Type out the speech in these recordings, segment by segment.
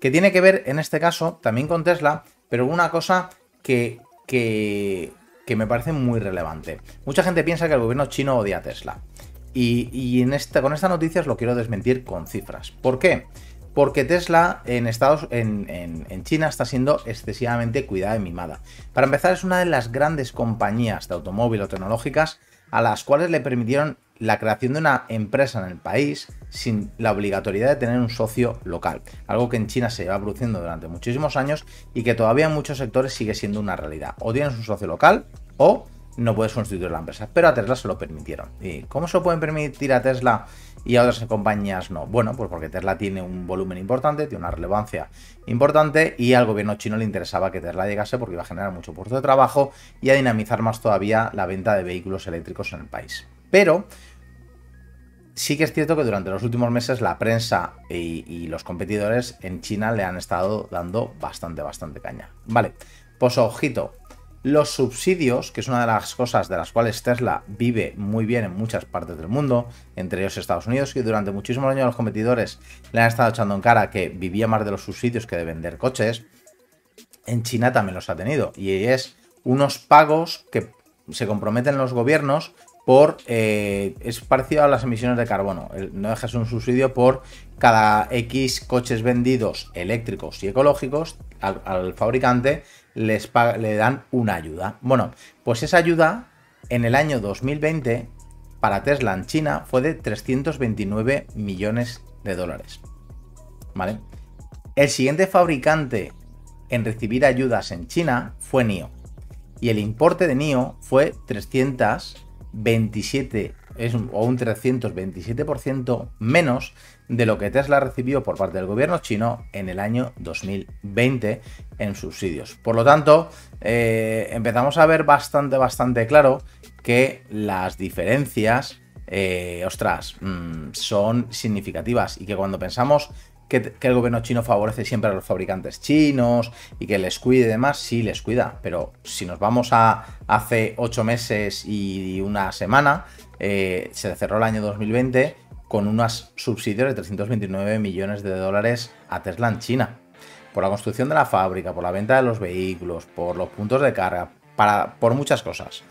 que tiene que ver en este caso también con Tesla, pero una cosa que, que, me parece muy relevante. Mucha gente piensa que el gobierno chino odia a Tesla. Y, en este, con esta noticia os lo quiero desmentir con cifras. ¿Por qué? Porque Tesla en, Estados, en, en, China está siendo excesivamente cuidada y mimada. Para empezar, es una de las grandes compañías de automóvil o tecnológicas a las cuales le permitieron la creación de una empresa en el país sin la obligatoriedad de tener un socio local, algo que en China se lleva produciendo durante muchísimos años y que todavía en muchos sectores sigue siendo una realidad. O tienes un socio local o no puedes constituir la empresa, pero a Tesla se lo permitieron. ¿Y cómo se lo pueden permitir a Tesla y a otras compañías no? Bueno, pues porque Tesla tiene un volumen importante, tiene una relevancia importante y al gobierno chino le interesaba que Tesla llegase porque iba a generar mucho puesto de trabajo y a dinamizar más todavía la venta de vehículos eléctricos en el país. Pero sí que es cierto que durante los últimos meses la prensa y, los competidores en China le han estado dando bastante, bastante caña. Vale, pues ojito, los subsidios, que es una de las cosas de las cuales Tesla vive muy bien en muchas partes del mundo, entre ellos Estados Unidos, y durante muchísimos años los competidores le han estado echando en cara que vivía más de los subsidios que de vender coches, en China también los ha tenido. Y es unos pagos que se comprometen los gobiernos por... Eh, es parecido a las emisiones de carbono. No dejas un subsidio por cada X coches vendidos eléctricos y ecológicos al, fabricante les le dan una ayuda. Bueno, pues esa ayuda en el año 2020 para Tesla en China fue de 329 millones de dólares. ¿Vale? El siguiente fabricante en recibir ayudas en China fue NIO. Y el importe de NIO fue 300 27 es un, o un 327% menos de lo que Tesla recibió por parte del gobierno chino en el año 2020 en subsidios. Por lo tanto, eh, empezamos a ver bastante, bastante claro que las diferencias, eh, ostras, mm, son significativas y que cuando pensamos que, el gobierno chino favorece siempre a los fabricantes chinos y que les cuide y demás, sí les cuida, pero si nos vamos a hace ocho meses y una semana, eh, se cerró el año 2020 con unos subsidios de 329 millones de dólares a Tesla en China. Por la construcción de la fábrica, por la venta de los vehículos, por los puntos de carga, para, por muchas cosas.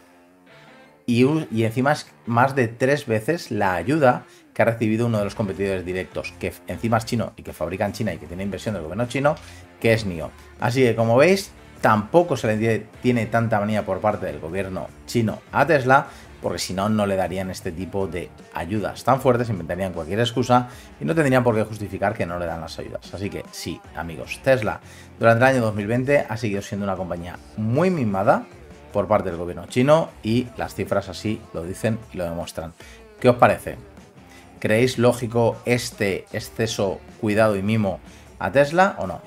Y, encima es más de tres veces la ayuda que ha recibido uno de los competidores directos, que encima es chino y que fabrica en China y que tiene inversión del gobierno chino, que es NIO. Así que como veis, tampoco se le tiene tanta manía por parte del gobierno chino a Tesla, porque si no, no le darían este tipo de ayudas tan fuertes, inventarían cualquier excusa y no tendrían por qué justificar que no le dan las ayudas. Así que sí, amigos, Tesla durante el año 2020 ha seguido siendo una compañía muy mimada por parte del gobierno chino y las cifras así lo dicen y lo demuestran. ¿Qué os parece? ¿Creéis lógico este exceso, cuidado y mimo a Tesla o no?